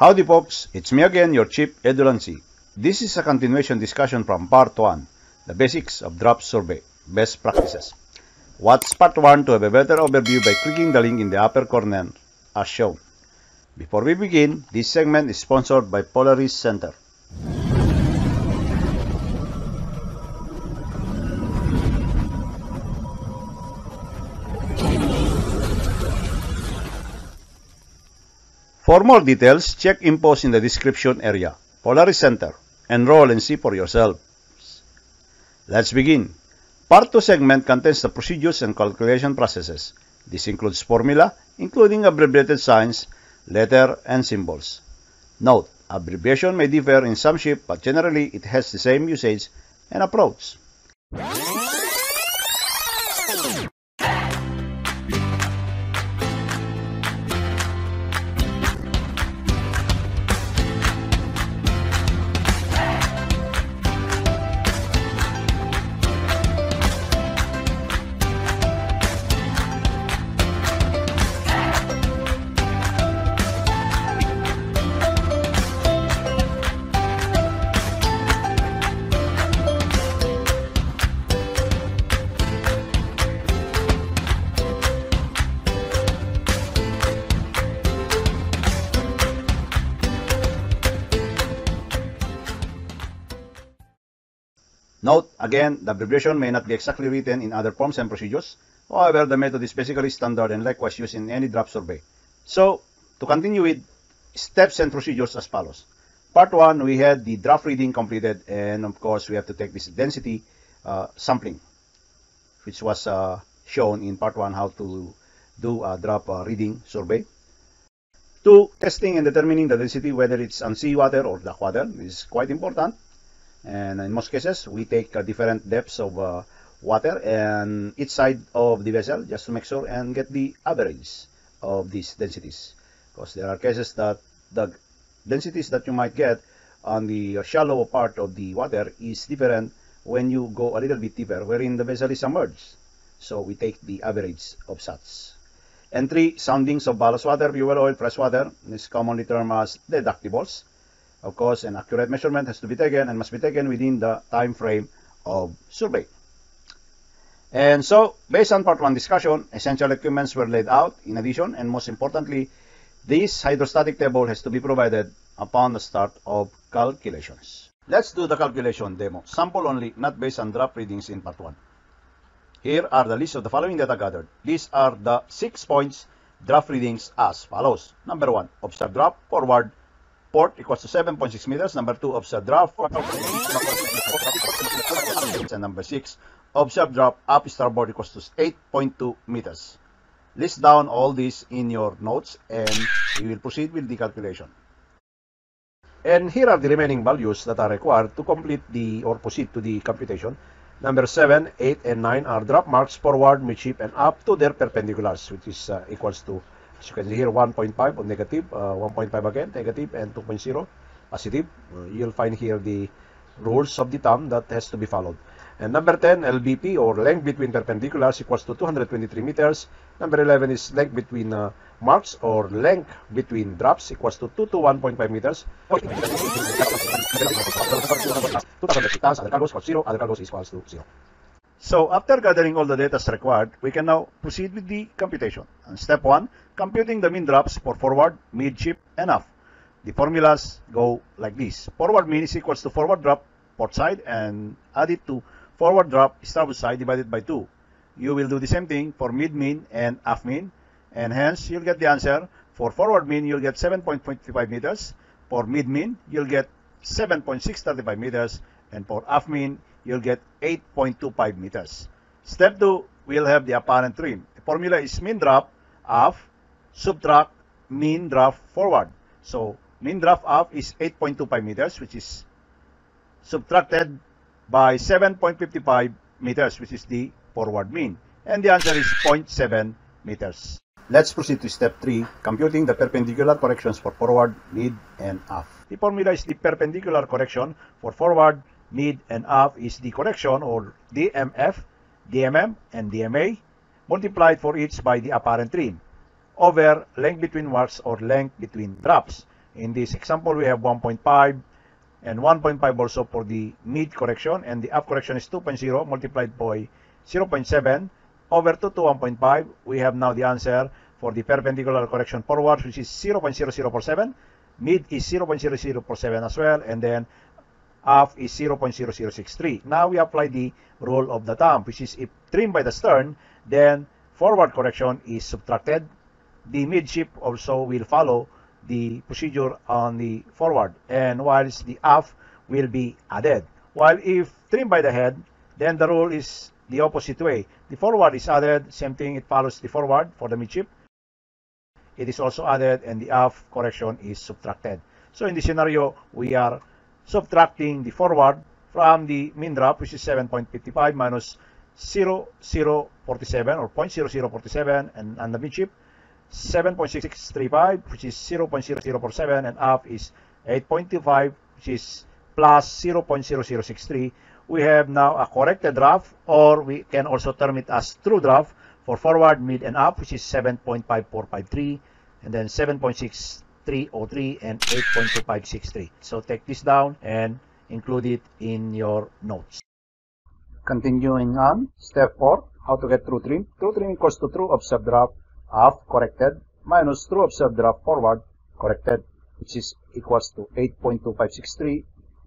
Howdy folks, it's me again, your Chief Edulancy. This is a continuation discussion from Part 1, the basics of draft survey, best practices. Watch Part 1 to have a better overview by clicking the link in the upper corner as shown. Before we begin, this segment is sponsored by Polaris Center. For more details, check infos in the description area. Polaris Center. Enroll and see for yourselves. Let's begin. Part 2 segment contains the procedures and calculation processes. This includes formula, including abbreviated signs, letter, and symbols. Note, abbreviation may differ in some shape, but generally it has the same usage and approach. Again, the abbreviation may not be exactly written in other forms and procedures. However, the method is basically standard and likewise used in any draft survey. So, to continue with steps and procedures as follows. Part 1, we had the draft reading completed and of course we have to take this density uh, sampling which was uh, shown in part 1 how to do a draft uh, reading survey. 2. Testing and determining the density whether it's on seawater or dock water is quite important and in most cases we take uh, different depths of uh, water and each side of the vessel just to make sure and get the average of these densities. Because there are cases that the densities that you might get on the shallow part of the water is different when you go a little bit deeper wherein the vessel is submerged. So we take the average of such. And three soundings of ballast water fuel oil fresh water is commonly termed as deductibles of course, an accurate measurement has to be taken and must be taken within the time frame of survey. And so, based on part 1 discussion, essential equipments were laid out. In addition, and most importantly, this hydrostatic table has to be provided upon the start of calculations. Let's do the calculation demo. Sample only, not based on draft readings in part 1. Here are the list of the following data gathered. These are the six points draft readings as follows. Number 1, observed draft, forward, port equals to 7.6 meters. Number 2, observed draft. and number 6, observed draft up starboard equals to 8.2 meters. List down all these in your notes and we will proceed with the calculation. And here are the remaining values that are required to complete the or proceed to the computation. Number 7, 8, and 9 are draft marks forward, midship, and up to their perpendiculars, which is uh, equals to as you can see here, 1.5 on negative, uh, 1.5 again, negative, and 2.0 positive. Uh, you'll find here the rules of the thumb that has to be followed. And number 10, LBP or length between perpendiculars equals to 223 meters. Number 11 is length between uh, marks or length between drops equals to 2 to 1.5 meters. other cargos equals 0, other cargos equals to 0. So after gathering all the data required, we can now proceed with the computation. And step 1, computing the mean drafts for forward, midship, and aft. The formulas go like this. Forward mean is equals to forward draft port side and add it to forward draft starboard side divided by 2. You will do the same thing for mid mean and aft mean and hence you'll get the answer. For forward mean you'll get 7.25 meters. For mid mean you'll get 7.635 meters and for aft mean you'll get 8.25 meters. Step 2, we'll have the apparent trim. The formula is mean draft aft, subtract mean draft forward. So mean draft aft is 8.25 meters, which is subtracted by 7.55 meters, which is the forward mean. And the answer is 0.7 meters. Let's proceed to step 3, computing the perpendicular corrections for forward, mid, and aft. The formula is the perpendicular correction for forward, mid, and aft is the correction or DMF, DMM, and DMA multiplied for each by the apparent trim over length between marks or length between drops. In this example, we have 1.5 and 1.5 also for the mid correction and the up correction is 2.0 multiplied by 0.7 over 2 to 1.5. We have now the answer for the perpendicular correction forward which is 0.0047. Mid is 0.0047 as well and then up is 0.0063. Now we apply the rule of the thumb which is if trimmed by the stern then forward correction is subtracted. The midship also will follow the procedure on the forward and whilst the aft will be added. While if trimmed by the head, then the rule is the opposite way. The forward is added, same thing, it follows the forward for the midship. It is also added and the aft correction is subtracted. So in this scenario, we are subtracting the forward from the mean draft, which is 7.55 minus 0.047 or 0.0047 and, and the midship 7.6635 which is 0.0047 and up is 8.25 which is plus 0.0063 we have now a corrected draft or we can also term it as true draft for forward mid and up which is 7.5453 and then 7.6303 and 8.2563 so take this down and include it in your notes. Continuing on step 4 how to get true trim. True trim equals to true observed draft aft corrected minus true observed draft forward corrected which is equals to 8.2563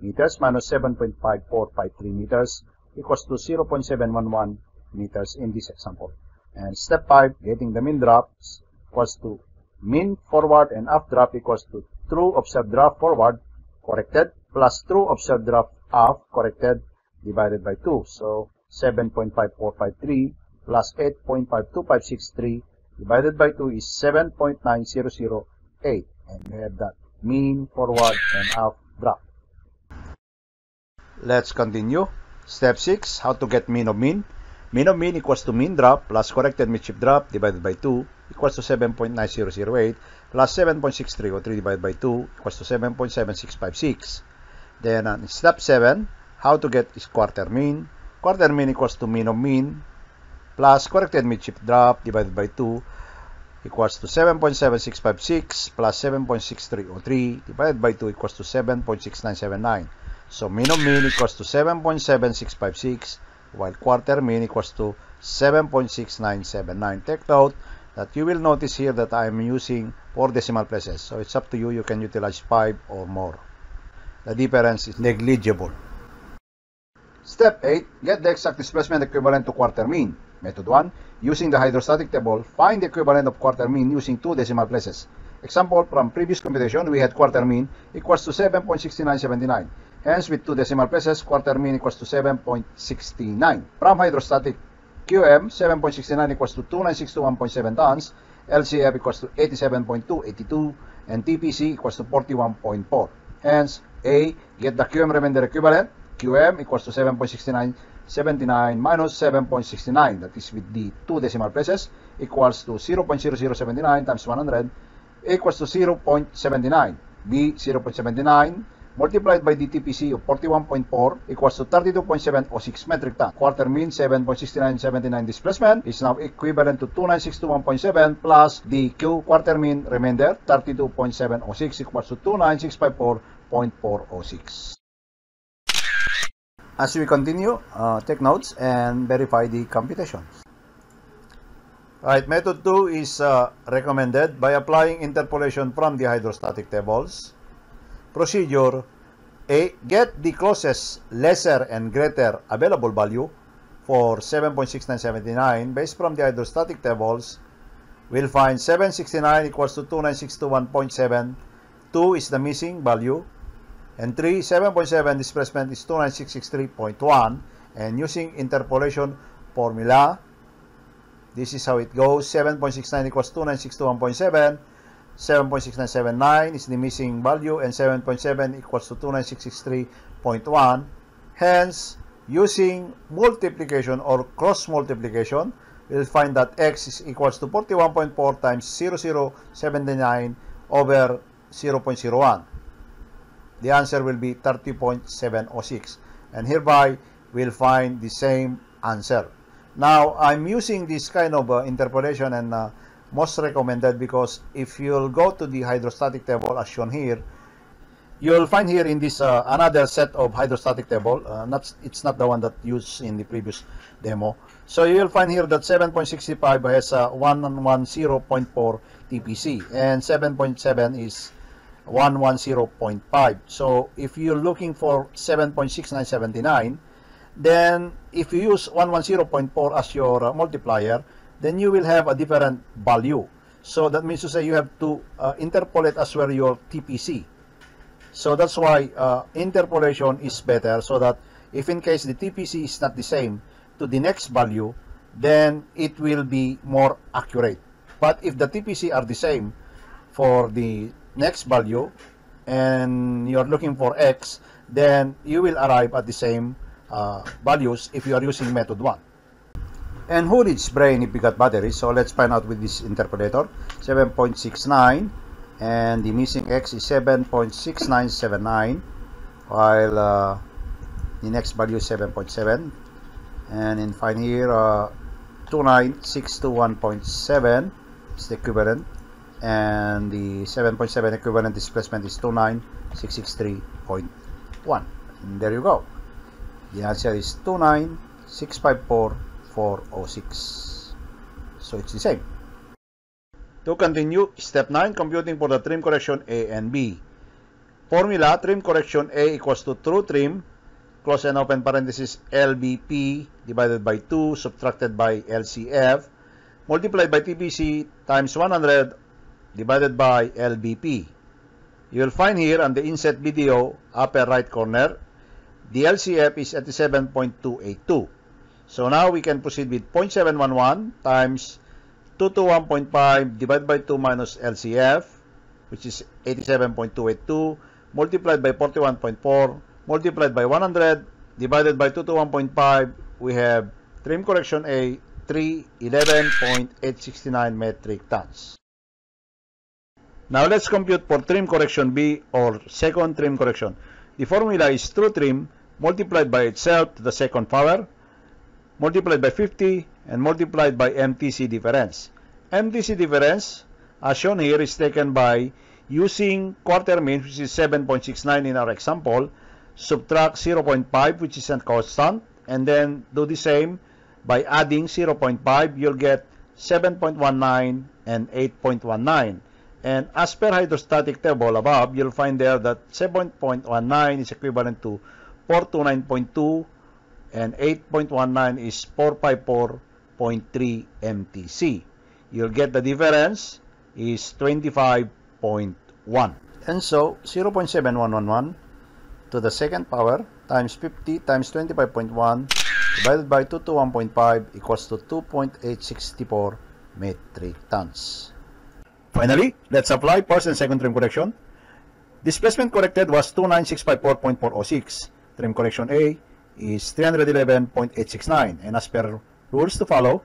meters minus 7.5453 meters equals to 0.711 meters in this example. And step 5, getting the mean drafts equals to mean forward and aft draft equals to true observed draft forward corrected plus true observed draft aft corrected divided by 2. So 7.5453 plus 8.52563 divided by 2 is 7.9008 and we have that mean forward and aft draft. Let's continue. Step 6, how to get mean of mean. Mean of mean equals to mean draft plus corrected midship draft divided by 2 equals to 7.9008 plus 7.6303 divided by 2 equals to 7.7656. Then uh, on step 7, how to get is quarter mean. Quarter mean equals to mean of mean plus corrected midship draft divided by 2 equals to 7.7656 plus 7.6303 divided by 2 equals to 7.6979. So mean of mean equals to 7.7656 while quarter mean equals to 7.6979. Take note that you will notice here that I am using 4 decimal places. So it's up to you. You can utilize 5 or more. The difference is negligible. Step 8. Get the exact displacement equivalent to quarter mean. Method 1. Using the hydrostatic table, find the equivalent of quarter mean using two decimal places. Example, from previous computation, we had quarter mean equals to 7.6979. Hence, with two decimal places, quarter mean equals to 7.69. From hydrostatic QM, 7.69 equals to 2961.7 tons, LCF equals to 87.282, and TPC equals to 41.4. Hence, A, get the QM remainder equivalent, QM equals to 7.69 79 minus 7.69 that is with the two decimal places equals to 0.0079 times 100 equals to 0.79 b 0.79 multiplied by the TPC of 41.4 equals to 32.706 metric ton. Quarter mean 7.6979 displacement is now equivalent to 2961.7 plus the Q quarter mean remainder 32.706 equals to 29654.406. As we continue, uh, take notes and verify the computations. Right, method 2 is uh, recommended by applying interpolation from the hydrostatic tables. Procedure A. Get the closest lesser and greater available value for 7.6979 based from the hydrostatic tables. We'll find 769 equals to 2961.7. 2 is the missing value. And 3, 7.7 displacement is 29663.1. And using interpolation formula, this is how it goes. 7.69 equals 2961.7. 7.6979 is the missing value. And 7.7 equals to 29663.1. Hence, using multiplication or cross multiplication, we'll find that x is equals to 41.4 times 0079 over 0.01 the answer will be 30.706 and hereby we'll find the same answer now I'm using this kind of uh, interpolation and uh, most recommended because if you'll go to the hydrostatic table as shown here, you'll find here in this uh, another set of hydrostatic table. Uh, not it's not the one that used in the previous demo. So you'll find here that 7.65 has a 110.4 TPC and 7.7 is 110.5. So if you're looking for 7.6979, then if you use 110.4 as your uh, multiplier, then you will have a different value. So that means to say you have to uh, interpolate as well your TPC. So that's why uh, interpolation is better so that if in case the TPC is not the same to the next value, then it will be more accurate. But if the TPC are the same for the next value and you're looking for X, then you will arrive at the same uh, values if you are using method 1. And who needs brain if you got battery? So let's find out with this interpolator. 7.69 and the missing X is 7.6979 while uh, the next value is 7.7 and in fine here uh, 29621.7 is the equivalent. And the 7.7 equivalent displacement is 29663.1 and there you go. The answer is 29654.406 so it's the same to continue step 9 computing for the trim correction A and B formula trim correction A equals to true trim close and open parenthesis LBP divided by 2 subtracted by LCF multiplied by TPC times 100 divided by LBP. You will find here on the inset video upper right corner, the LCF is 87.282. So now we can proceed with 0.711 times 221.5 divided by 2 minus LCF, which is 87.282, multiplied by 41.4, multiplied by 100, divided by 221.5, we have trim correction A, 311.869 metric tons. Now let's compute for trim correction B or second trim correction. The formula is true trim multiplied by itself to the second power multiplied by 50 and multiplied by MTC difference. MTC difference as shown here is taken by using quarter mean which is 7.69 in our example subtract 0.5 which is a constant and then do the same by adding 0.5 you'll get 7.19 and 8.19 and as per hydrostatic table above, you'll find there that 7.19 is equivalent to 429.2 and 8.19 is 454.3 MTC. You'll get the difference is 25.1. And so 0.7111 to the second power times 50 times 25.1 divided by 221.5 equals to 2.864 metric tons. Finally, let's apply first and second trim correction. Displacement corrected was 29654.406. Trim correction A is 311.869. And as per rules to follow,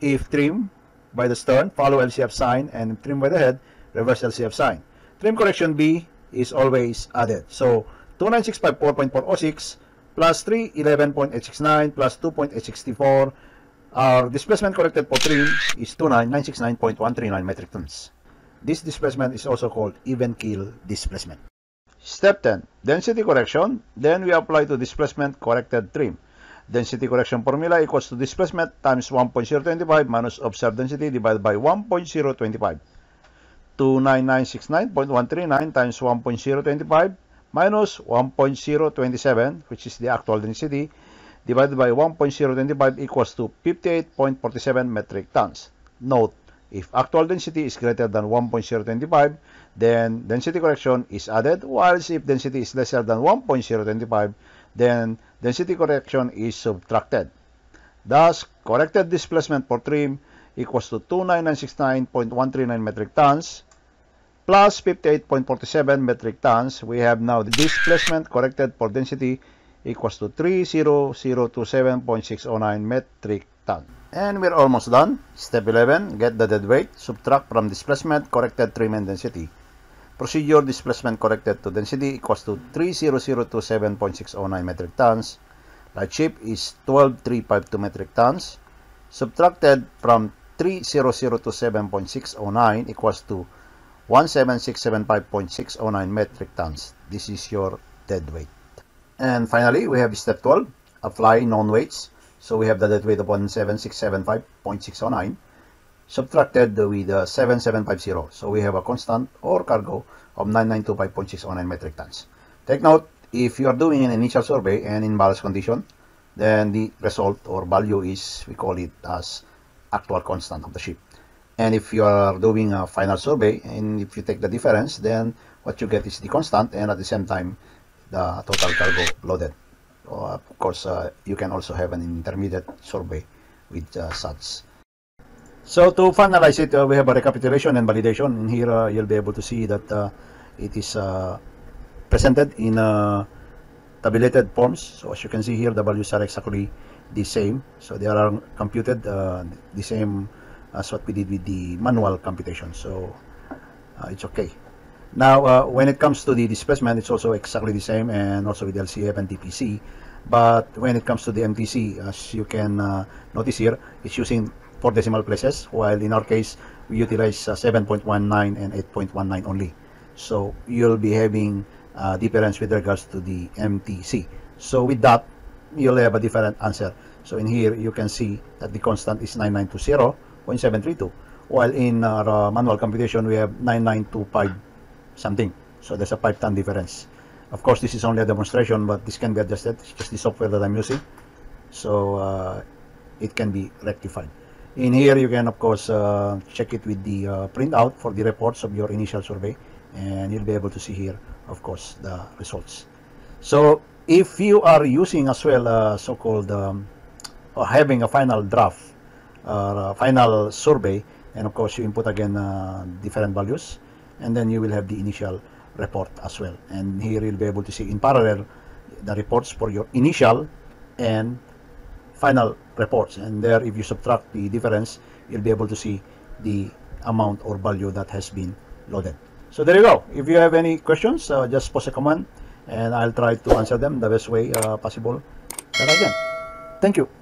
if trim by the stern, follow LCF sign, and trim by the head, reverse LCF sign. Trim correction B is always added. So, 29654.406 plus 311.869 plus 2.864 our displacement corrected for trim is 29969.139 metric tons. This displacement is also called even keel displacement. Step 10. Density correction. Then we apply to displacement corrected trim. Density correction formula equals to displacement times 1.025 minus observed density divided by 1.025. 29969.139 times 1.025 minus 1.027 which is the actual density divided by 1.025 equals to 58.47 metric tons. Note, if actual density is greater than 1.025, then density correction is added, whilst if density is lesser than 1.025, then density correction is subtracted. Thus, corrected displacement for trim equals to 29969.139 metric tons plus 58.47 metric tons. We have now the displacement corrected for density equals to 30027.609 metric ton. And we're almost done. Step 11, get the dead weight, subtract from displacement, corrected trim and density. Procedure displacement corrected to density equals to 30027.609 metric tons. Light ship is 12352 metric tons. Subtracted from 3002.7.609 equals to 17675.609 metric tons. This is your dead weight. And finally, we have step 12, apply known weights. So we have the dead weight of 17675.609 subtracted with uh, 7750. So we have a constant or cargo of 9925.609 metric tons. Take note, if you are doing an initial survey and in ballast condition, then the result or value is, we call it as actual constant of the ship. And if you are doing a final survey and if you take the difference, then what you get is the constant and at the same time the total cargo loaded. Uh, of course, uh, you can also have an intermediate survey with uh, SATs. So to finalize it, we have a recapitulation and validation. And here you'll be able to see that it is presented in tabulated forms. So as you can see here, the values are exactly the same. So they are computed uh, the same as what we did with the manual computation. So uh, it's okay. Now, uh, when it comes to the displacement, it's also exactly the same and also with LCF and TPC. But when it comes to the MTC, as you can uh, notice here, it's using four decimal places, while in our case, we utilize uh, 7.19 and 8.19 only. So you'll be having uh, difference with regards to the MTC. So with that, you'll have a different answer. So in here, you can see that the constant is 9920.732, while in our uh, manual computation, we have 9925 something. So there's a 5 ton difference. Of course, this is only a demonstration, but this can be adjusted. It's just the software that I'm using. So uh, it can be rectified. In here, you can, of course, uh, check it with the uh, printout for the reports of your initial survey. And you'll be able to see here, of course, the results. So if you are using as well uh, so-called um, or having a final draft or a final survey, and of course you input again uh, different values, and then you will have the initial report as well. And here you'll be able to see in parallel the reports for your initial and final reports. And there, if you subtract the difference, you'll be able to see the amount or value that has been loaded. So there you go. If you have any questions, uh, just post a comment and I'll try to answer them the best way uh, possible that. Thank you.